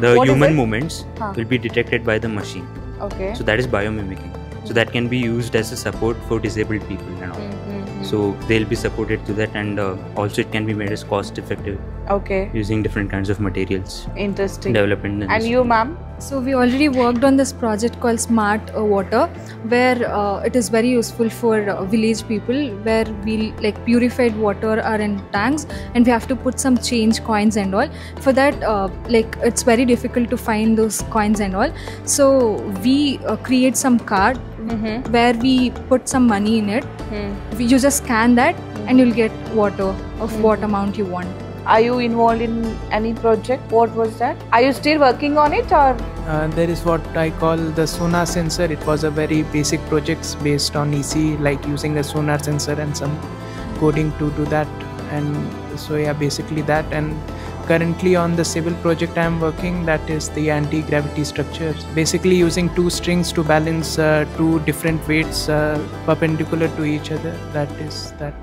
The What human movements Huh. will be detected by the machine. Okay. So that is biomimicking. So that can be used as a support for disabled people and all. Mm-hmm. So they'll be supported to that, and uh, also it can be made as cost effective okay. using different kinds of materials. Interesting. Development in And you, ma'am? So we already worked on this project called Smart uh, Water, where uh, it is very useful for uh, village people, where we like purified water are in tanks, and we have to put some change coins and all. For that, uh, like it's very difficult to find those coins and all. So we uh, create some card Mm-hmm. where we put some money in it. We- You just scan that, and you'll get water of what amount you want. Are you involved in any project? What was that? Are you still working on it or? Uh, there is what I call the sonar sensor. It was a very basic project based on EC, like using a sonar sensor and some coding to do that. And so yeah, basically that. And currently on the civil project I am working, that is the anti-gravity structures. Basically using two strings to balance uh, two different weights uh, perpendicular to each other. That is that.